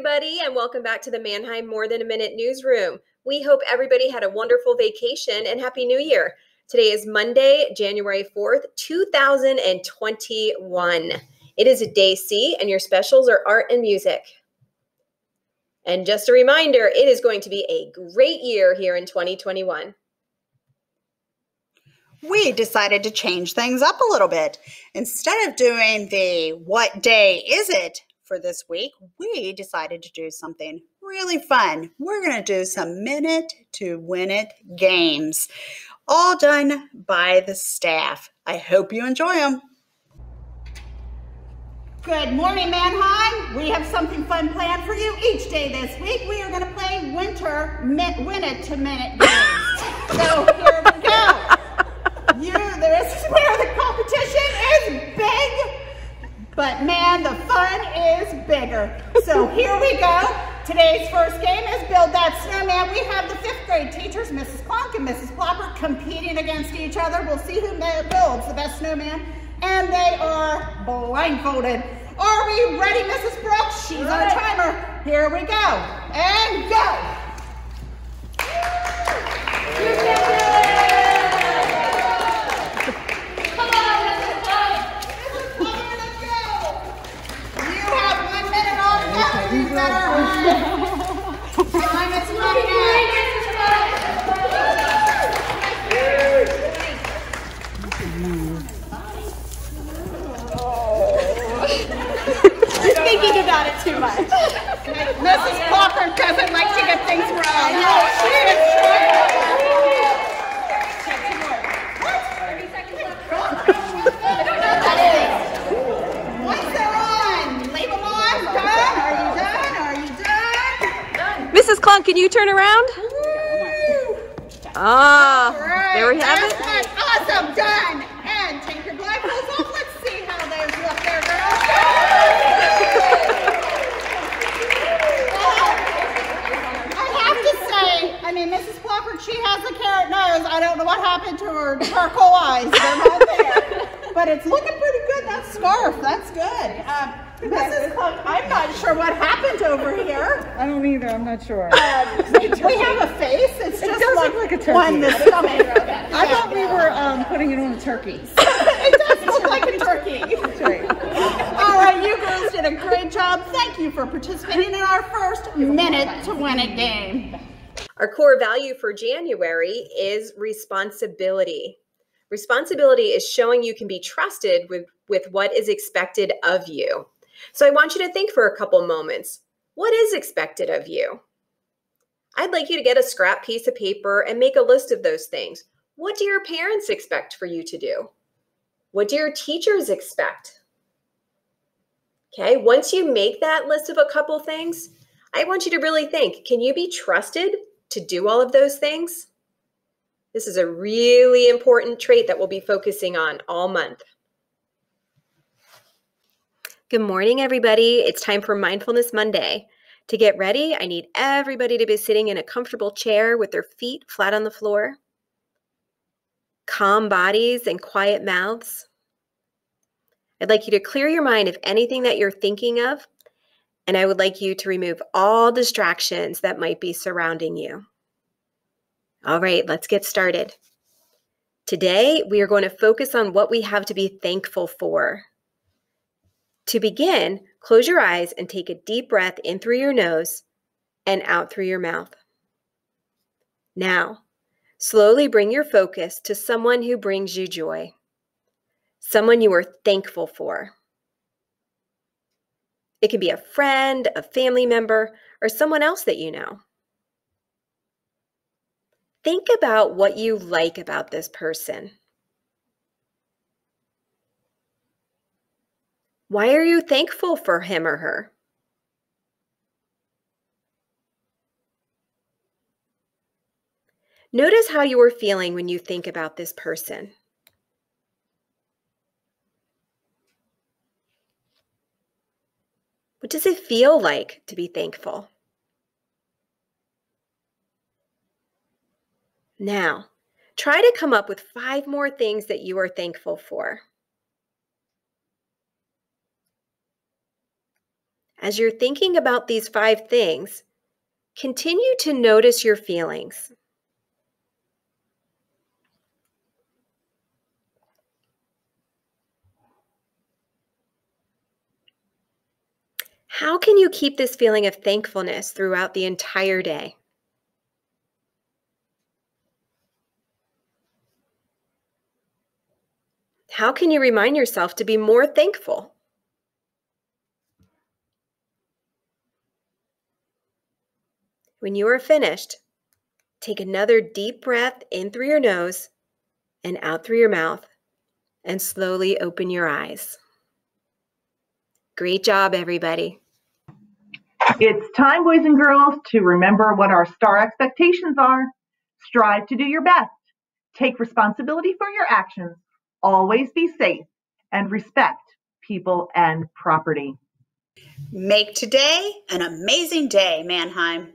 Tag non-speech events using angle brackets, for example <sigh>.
Everybody, and welcome back to the Manheim More Than a Minute newsroom. We hope everybody had a wonderful vacation and Happy New Year. Today is Monday, January 4th, 2021. It is a day C, and your specials are art and music. And just a reminder, it is going to be a great year here in 2021 we decided to change things up a little bit. Instead of doing the what day is it for this week, we decided to do something really fun. We're going to do some minute to win it games, all done by the staff. I hope you enjoy them. Good morning, Manheim. We have something fun planned for you each day this week. We are going to play winter win it to minute games. <laughs> so here we go. You, this is where the competition is big but man, the fun is bigger. So here we go. Today's first game is Build That Snowman. We have the fifth grade teachers, Mrs. Clonk and Mrs. Plopper, competing against each other. We'll see who builds the best snowman. And they are blindfolded. Are we ready, Mrs. Brooks? She's on a timer. Here we go. And go. You can do it. Thinking about it too much. Mrs. Clocker doesn't like to get things wrong. No, she Mrs. One. Maybomon. Sir, are you there? Are you done? Done. Mrs. Clunk, can you turn around? Ah, right. there we have it. Awesome, done. And take your blindfolds off. Let's see how those look there, girls. I have to say, I mean, Mrs. Crawford, she has a carrot nose. I don't know what happened to her charcoal eyes. They're not there. but it's looking pretty good. That scarf, that's good. Um, Mrs. Cook, I'm not sure what happened over here. I don't either. I'm not sure. Um, we have a face. It's just it like, like a turkey. one the <laughs> stomach. I thought we were um, putting it on a turkey. <laughs> it does look like a turkey. That's right. All right, you girls did a great job. Thank you for participating in our first minute to win it game. Our core value for January is responsibility. Responsibility is showing you can be trusted with, with what is expected of you. So I want you to think for a couple moments. What is expected of you? I'd like you to get a scrap piece of paper and make a list of those things. What do your parents expect for you to do? What do your teachers expect? Okay, once you make that list of a couple things, I want you to really think can you be trusted to do all of those things? This is a really important trait that we'll be focusing on all month. Good morning, everybody. It's time for Mindfulness Monday. To get ready, I need everybody to be sitting in a comfortable chair with their feet flat on the floor, calm bodies and quiet mouths. I'd like you to clear your mind of anything that you're thinking of, and I would like you to remove all distractions that might be surrounding you. All right, let's get started. Today, we are going to focus on what we have to be thankful for. To begin, close your eyes and take a deep breath in through your nose and out through your mouth. Now, slowly bring your focus to someone who brings you joy, someone you are thankful for. It can be a friend, a family member, or someone else that you know. Think about what you like about this person. Why are you thankful for him or her? Notice how you are feeling when you think about this person. What does it feel like to be thankful? Now, try to come up with five more things that you are thankful for. as you're thinking about these five things, continue to notice your feelings. How can you keep this feeling of thankfulness throughout the entire day? How can you remind yourself to be more thankful? When you are finished, take another deep breath in through your nose and out through your mouth, and slowly open your eyes. Great job, everybody. <laughs> It's time, boys and girls, to remember what our star expectations are. Strive to do your best. Take responsibility for your actions. Always be safe and respect people and property. Make today an amazing day, Manheim.